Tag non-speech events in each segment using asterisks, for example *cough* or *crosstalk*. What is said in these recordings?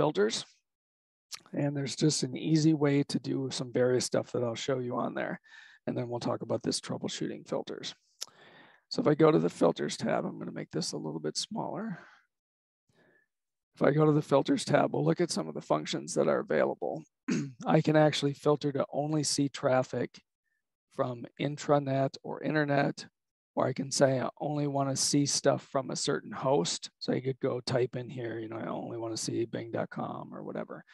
filters. And there's just an easy way to do some various stuff that I'll show you on there. And then we'll talk about this troubleshooting filters. So if I go to the filters tab, I'm gonna make this a little bit smaller. If I go to the filters tab, we'll look at some of the functions that are available. *clears throat* I can actually filter to only see traffic from intranet or internet, or I can say I only want to see stuff from a certain host. So I could go type in here, you know, I only want to see bing.com or whatever.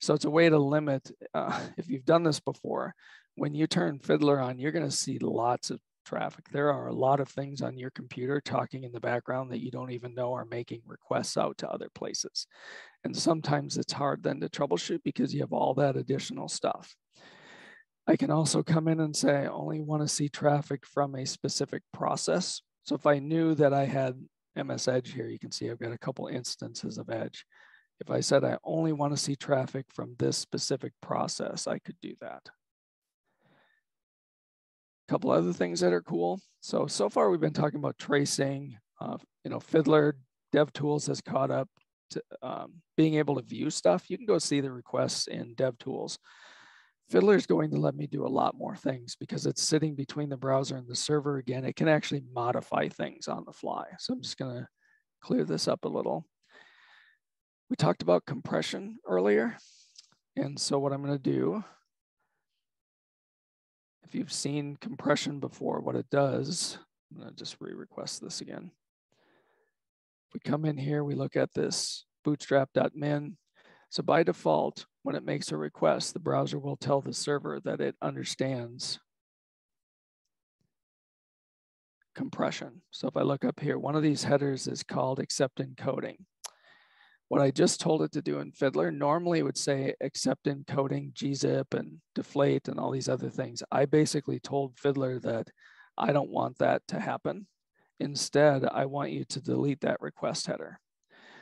So it's a way to limit, uh, *laughs* if you've done this before, when you turn Fiddler on, you're going to see lots of traffic. There are a lot of things on your computer talking in the background that you don't even know are making requests out to other places. And sometimes it's hard then to troubleshoot because you have all that additional stuff. I can also come in and say, I only want to see traffic from a specific process. So if I knew that I had MS Edge here, you can see I've got a couple instances of Edge. If I said I only want to see traffic from this specific process, I could do that. A couple other things that are cool. So, so far we've been talking about tracing, uh, you know, Fiddler, DevTools has caught up to um, being able to view stuff. You can go see the requests in DevTools. Fiddler is going to let me do a lot more things because it's sitting between the browser and the server. Again, it can actually modify things on the fly. So I'm just gonna clear this up a little. We talked about compression earlier. And so what I'm gonna do, if you've seen compression before, what it does, I'm gonna just re-request this again. We come in here, we look at this bootstrap.min. So by default, when it makes a request, the browser will tell the server that it understands compression. So if I look up here, one of these headers is called accept encoding. What I just told it to do in Fiddler, normally it would say accept encoding, gzip and deflate and all these other things. I basically told Fiddler that I don't want that to happen. Instead, I want you to delete that request header.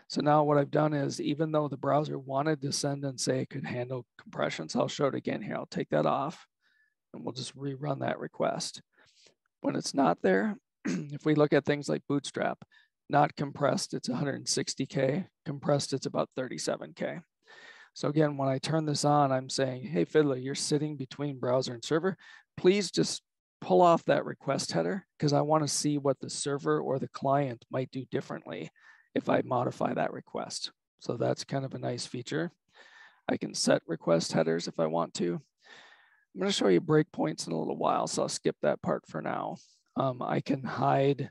So now what I've done is even though the browser wanted to send and say it could handle compressions, I'll show it again here. I'll take that off and we'll just rerun that request. When it's not there, *clears throat* if we look at things like Bootstrap, not compressed, it's 160K. Compressed, it's about 37K. So again, when I turn this on, I'm saying, hey, Fiddler, you're sitting between browser and server. Please just pull off that request header because I want to see what the server or the client might do differently if I modify that request. So that's kind of a nice feature. I can set request headers if I want to. I'm going to show you breakpoints in a little while, so I'll skip that part for now. Um, I can hide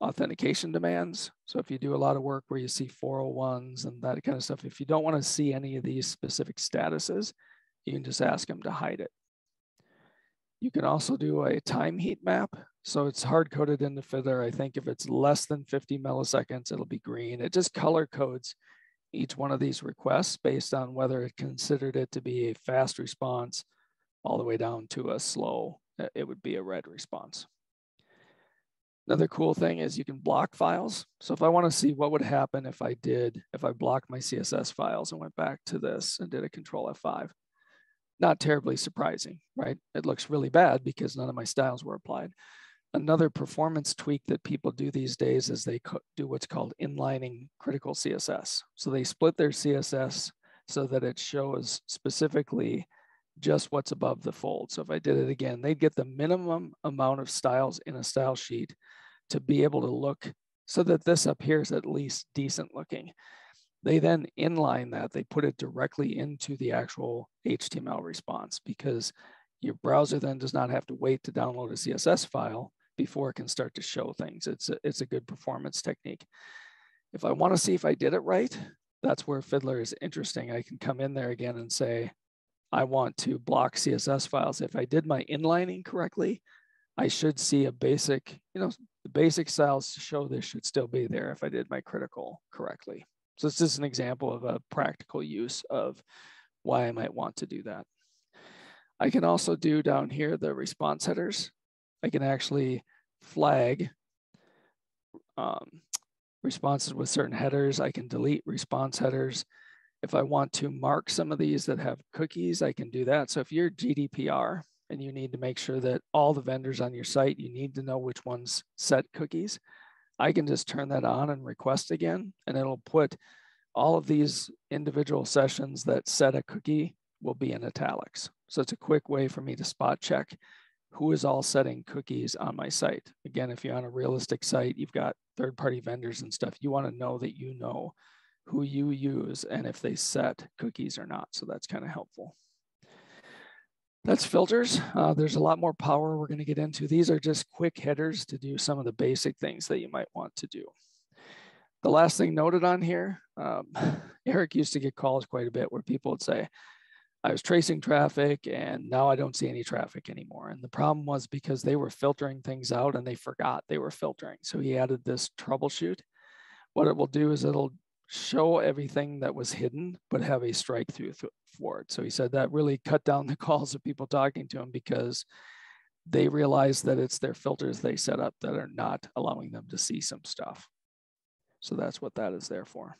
authentication demands. So if you do a lot of work where you see 401s and that kind of stuff, if you don't want to see any of these specific statuses, you can just ask them to hide it. You can also do a time heat map. So it's hard coded in the Fiddler. I think if it's less than 50 milliseconds, it'll be green. It just color codes each one of these requests based on whether it considered it to be a fast response all the way down to a slow, uh, it would be a red response. Another cool thing is you can block files. So if I want to see what would happen if I did, if I blocked my CSS files and went back to this and did a control F5, not terribly surprising, right? It looks really bad because none of my styles were applied. Another performance tweak that people do these days is they do what's called inlining critical CSS. So they split their CSS so that it shows specifically just what's above the fold. So if I did it again, they'd get the minimum amount of styles in a style sheet to be able to look so that this up here is at least decent looking. They then inline that, they put it directly into the actual HTML response because your browser then does not have to wait to download a CSS file before it can start to show things. It's a, it's a good performance technique. If I want to see if I did it right, that's where Fiddler is interesting. I can come in there again and say, I want to block CSS files. If I did my inlining correctly, I should see a basic, you know, the basic styles to show this should still be there if I did my critical correctly. So this is an example of a practical use of why I might want to do that. I can also do down here the response headers. I can actually flag um, responses with certain headers. I can delete response headers. If I want to mark some of these that have cookies, I can do that. So if you're GDPR and you need to make sure that all the vendors on your site, you need to know which ones set cookies, I can just turn that on and request again, and it'll put all of these individual sessions that set a cookie will be in italics. So it's a quick way for me to spot check who is all setting cookies on my site. Again, if you're on a realistic site, you've got third party vendors and stuff, you wanna know that you know who you use and if they set cookies or not. So that's kind of helpful. That's filters. Uh, there's a lot more power we're going to get into. These are just quick headers to do some of the basic things that you might want to do. The last thing noted on here, um, *laughs* Eric used to get calls quite a bit where people would say, I was tracing traffic and now I don't see any traffic anymore. And the problem was because they were filtering things out and they forgot they were filtering. So he added this troubleshoot. What it will do is it'll show everything that was hidden, but have a strike through for it. So he said that really cut down *laughs* the calls of people talking to him because they realize that it's their filters they set up that are not allowing them to see some stuff. So that's what that is there for.